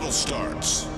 battle starts.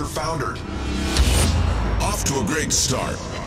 Enemy foundered. Off to a great start.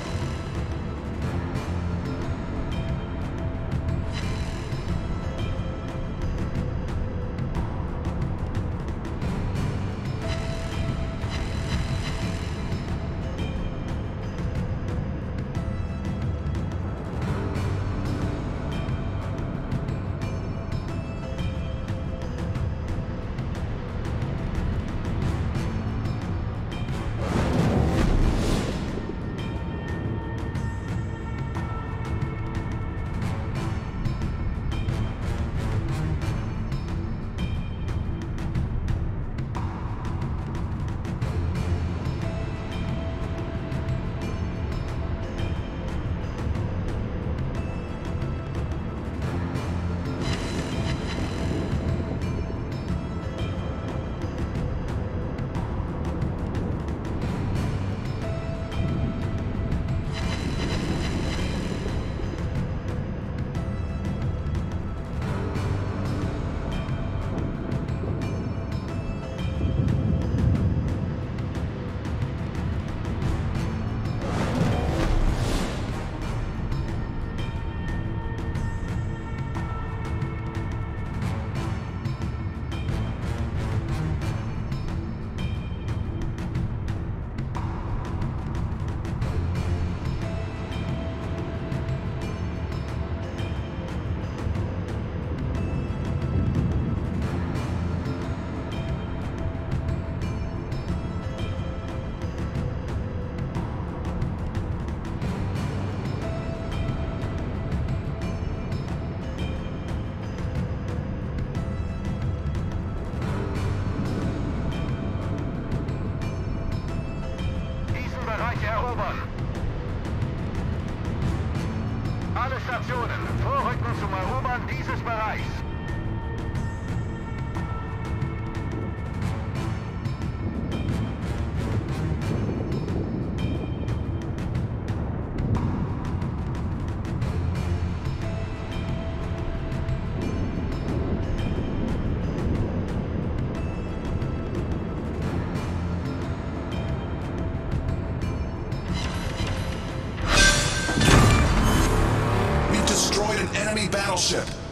Enemy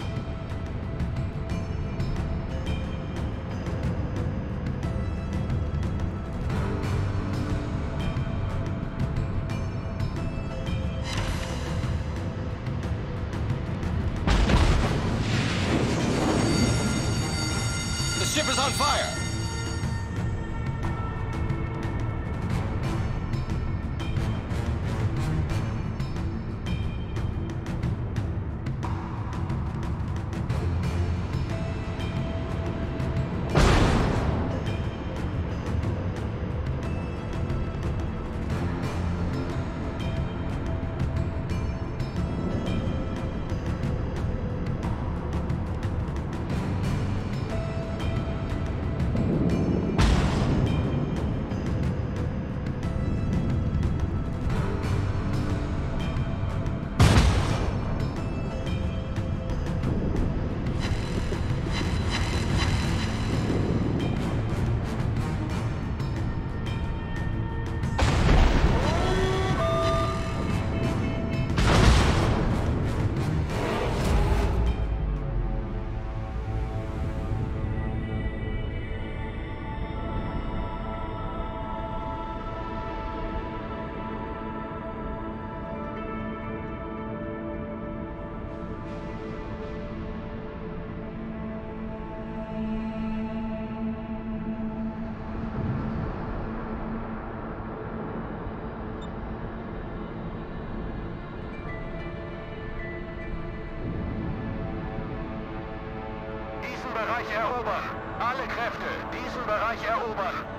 Bereich erobern. Alle Kräfte, diesen Bereich erobern.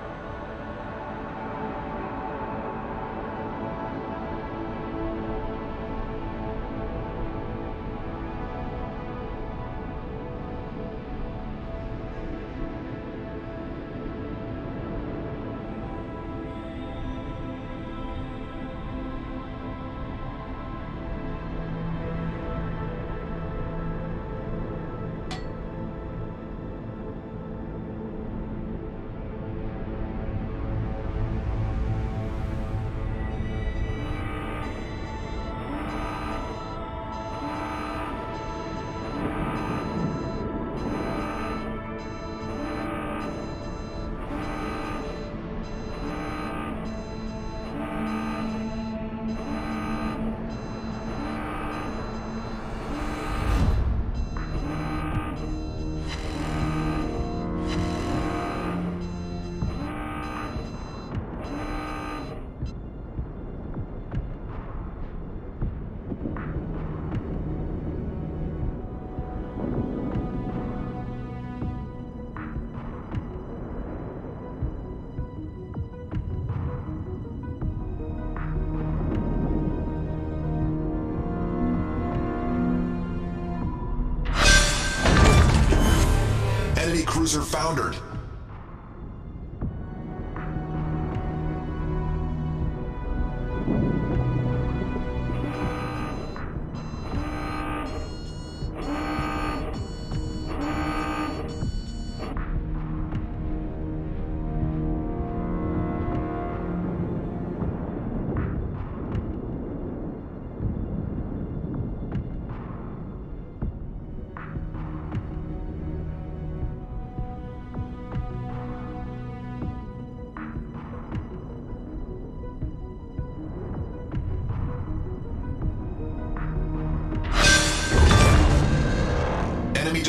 Cruiser foundered.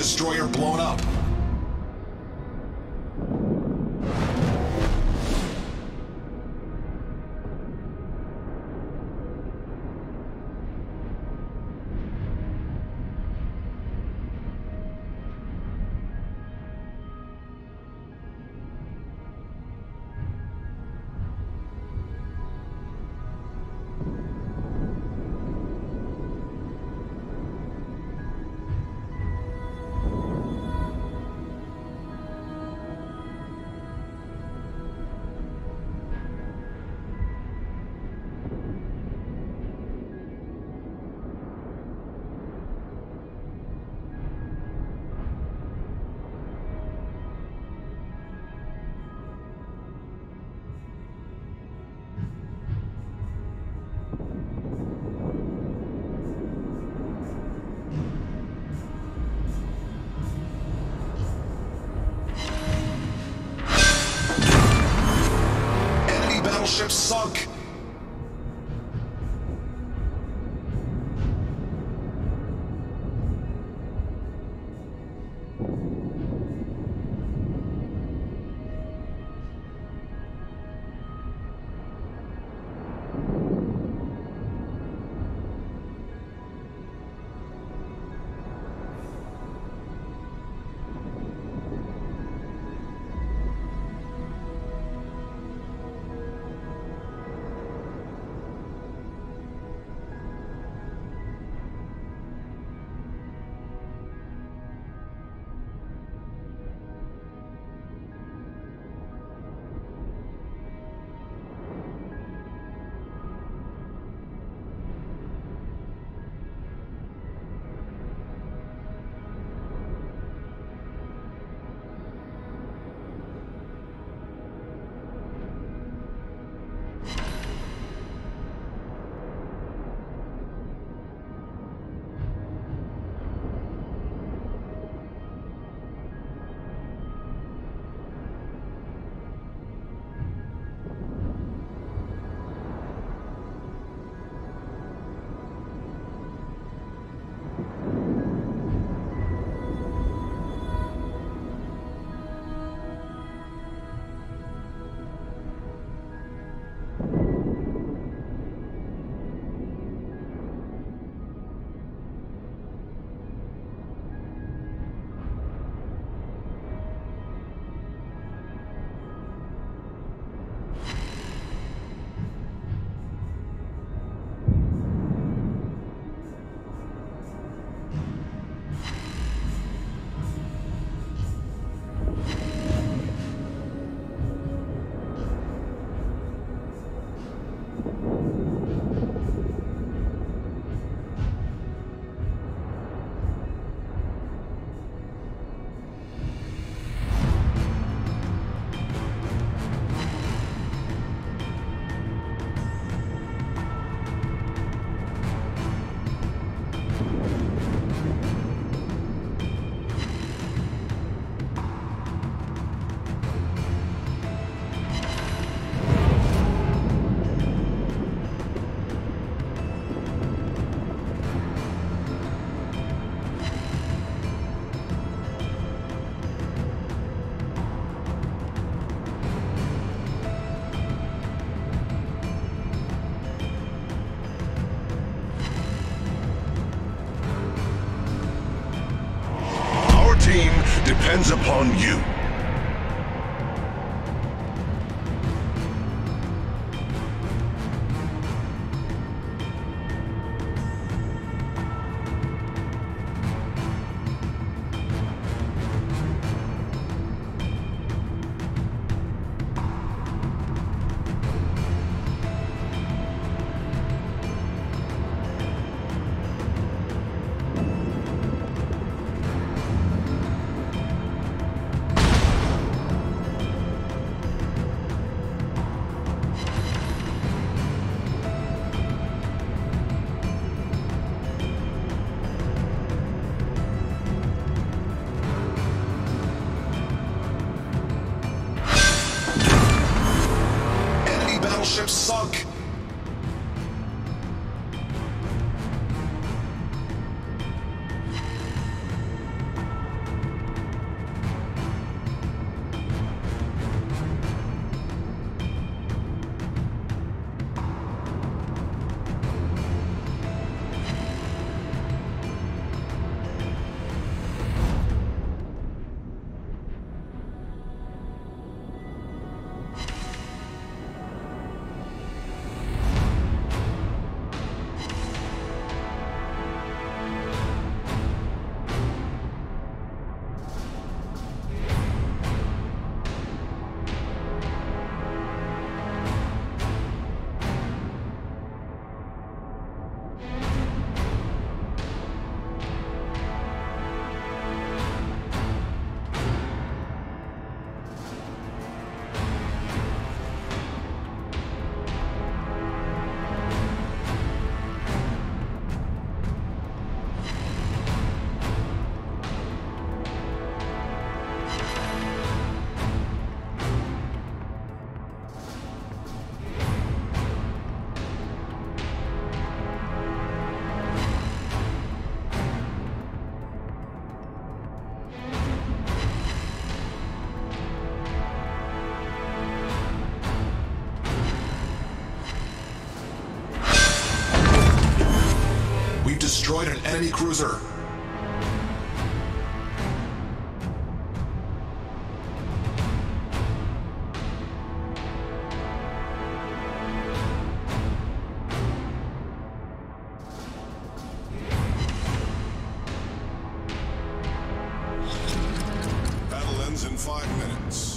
Destroyer blown up. Battleship sunk. Depends upon you. Enemy cruiser. Battle ends in five minutes.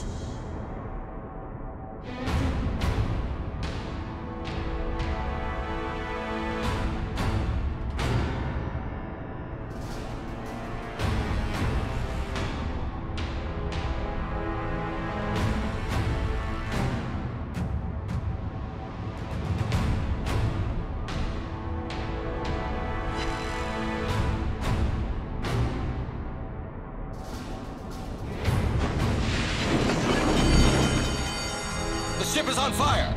Ship is on fire!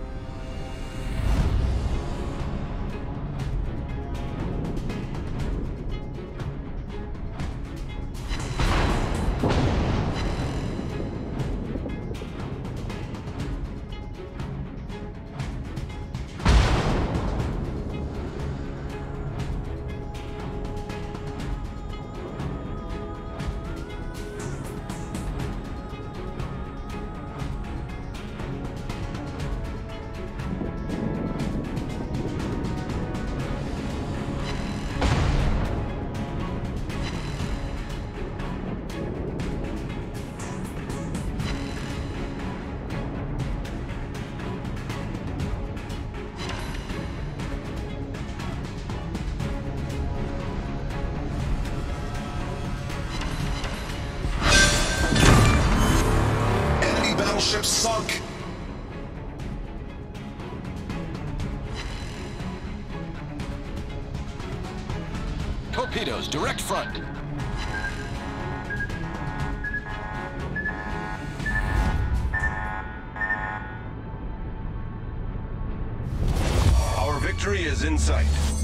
front. Our victory is in sight.